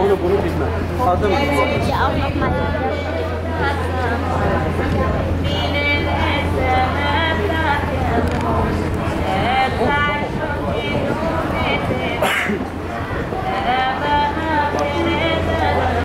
Onu bunu bilmem. Anladın mı?